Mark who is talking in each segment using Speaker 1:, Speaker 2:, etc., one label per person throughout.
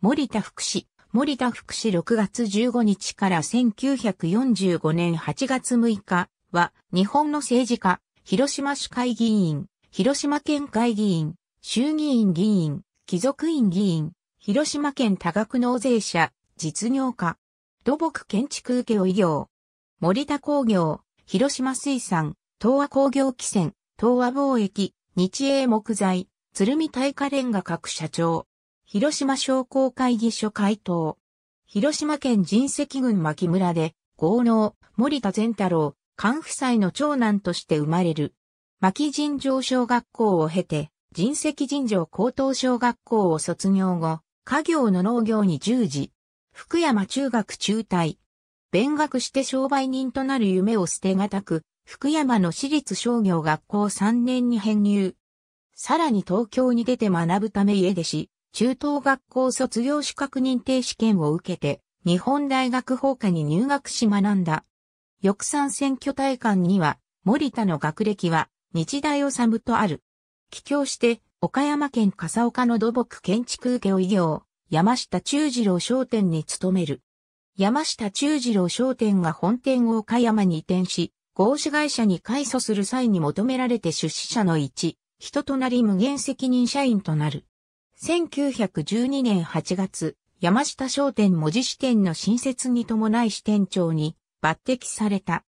Speaker 1: 森田福祉。森田福祉6月15日から1945年8月6日は日本の政治家、広島市会議員、広島県会議員、衆議院議員、貴族院議員、広島県多額納税者、実業家、土木建築請負業、森田工業、広島水産、東和工業汽船、東和貿易、日英木材、鶴見大火レンガ各社長、広島商工会議所会頭。広島県神石郡牧村で、豪農、森田善太郎、関夫妻の長男として生まれる。牧神城小学校を経て、神石神城高等小学校を卒業後、家業の農業に従事。福山中学中退。勉学して商売人となる夢を捨てがたく、福山の私立商業学校3年に編入。さらに東京に出て学ぶため家出し、中等学校卒業資格認定試験を受けて、日本大学法科に入学し学んだ。翌参選挙大官には、森田の学歴は、日大治とある。帰郷して、岡山県笠岡の土木建築請負業、山下中次郎商店に勤める。山下中次郎商店が本店を岡山に移転し、合資会社に改組する際に求められて出資者の一、人となり無限責任社員となる。1912年8月、山下商店文字支店の新設に伴い支店長に抜擢された。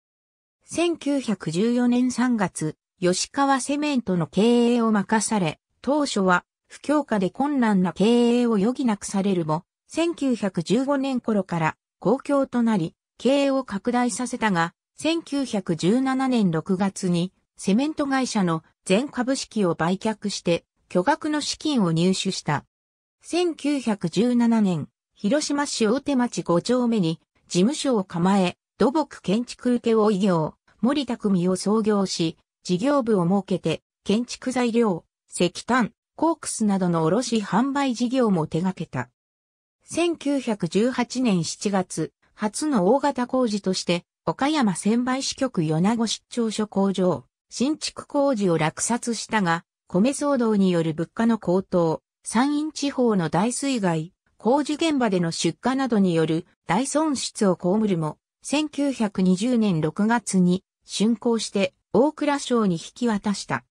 Speaker 1: 1914年3月、吉川セメントの経営を任され、当初は不況下で困難な経営を余儀なくされるも、1915年頃から公共となり、経営を拡大させたが、1917年6月にセメント会社の全株式を売却して巨額の資金を入手した。1917年、広島市大手町5丁目に事務所を構え、土木建築請負業、森田組を創業し、事業部を設けて、建築材料、石炭、コークスなどの卸販売事業も手掛けた。1918年7月、初の大型工事として、岡山仙梅支局米子出張所工場、新築工事を落札したが、米騒動による物価の高騰、山陰地方の大水害、工事現場での出荷などによる大損失を被るも、1920年6月に竣工して大蔵省に引き渡した。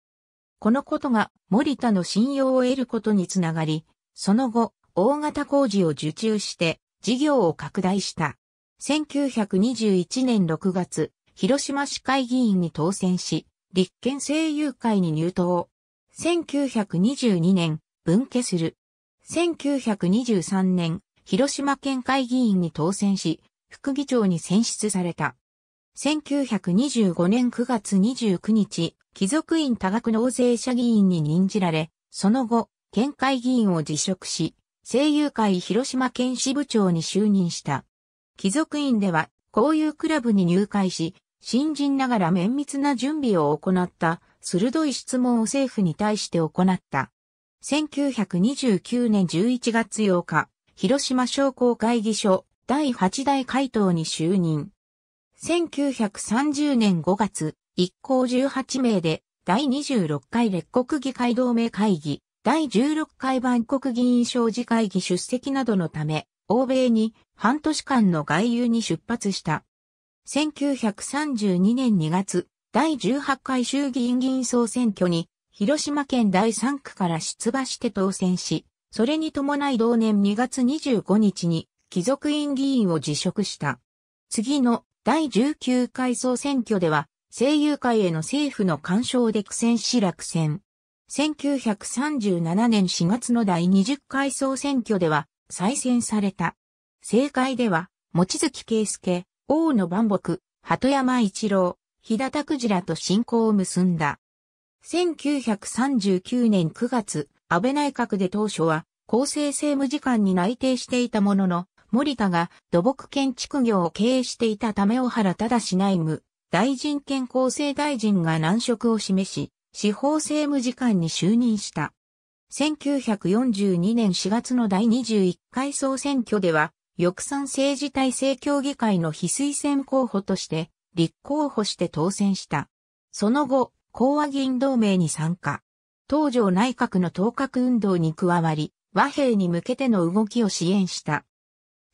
Speaker 1: このことが森田の信用を得ることにつながり、その後、大型工事を受注して事業を拡大した。1921年6月、広島市会議員に当選し、立憲政友会に入党。1922年、分家する。1923年、広島県会議員に当選し、副議長に選出された。1925年9月29日、貴族院多額納税者議員に任じられ、その後、県会議員を辞職し、声優会広島県支部長に就任した。貴族院では、交友クラブに入会し、新人ながら綿密な準備を行った鋭い質問を政府に対して行った。1929年11月8日、広島商工会議所第8代会頭に就任。1930年5月、一行18名で第26回列国議会同盟会議、第16回万国議員商事会議出席などのため、欧米に半年間の外遊に出発した。1932年2月、第18回衆議院議員総選挙に、広島県第3区から出馬して当選し、それに伴い同年2月25日に、貴族院議員を辞職した。次の第19回総選挙では、政友会への政府の干渉で苦戦し落選。1937年4月の第20回総選挙では、再選された。政界では、持月圭介、大野万木、鳩山一郎、日田拓ラと親交を結んだ。1939年9月、安倍内閣で当初は、厚生政務次官に内定していたものの、森田が土木建築業を経営していたため小原正内務、大臣兼厚生大臣が難色を示し、司法政務次官に就任した。1942年4月の第21回総選挙では、翼賛政治体制協議会の非推薦候補として、立候補して当選した。その後、講和議員同盟に参加。東条内閣の当閣運動に加わり、和平に向けての動きを支援した。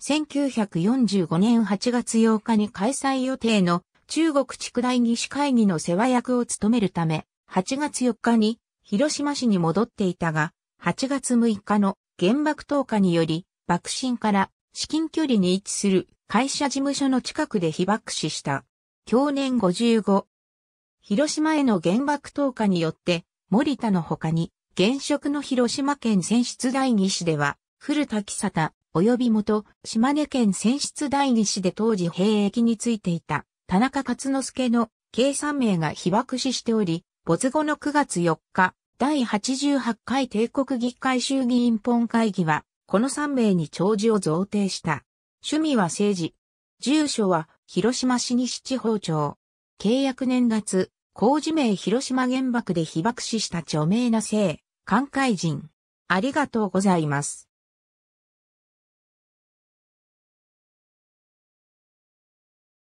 Speaker 1: 1945年8月8日に開催予定の中国地区大議士会議の世話役を務めるため、8月4日に広島市に戻っていたが、8月6日の原爆投下により、爆心から至近距離に位置する会社事務所の近くで被爆死した。去年55。広島への原爆投下によって、森田の他に、現職の広島県選出代議士では、古田木里、及び元、島根県選出代議士で当時兵役についていた、田中勝之助の計3名が被爆死しており、没後の9月4日、第88回帝国議会衆議院本会議は、この3名に長寿を贈呈した。趣味は政治。住所は、広島市西地方庁。契約年月、工事名広島原爆で被爆死した著名な姓、関海人。ありがとうございます。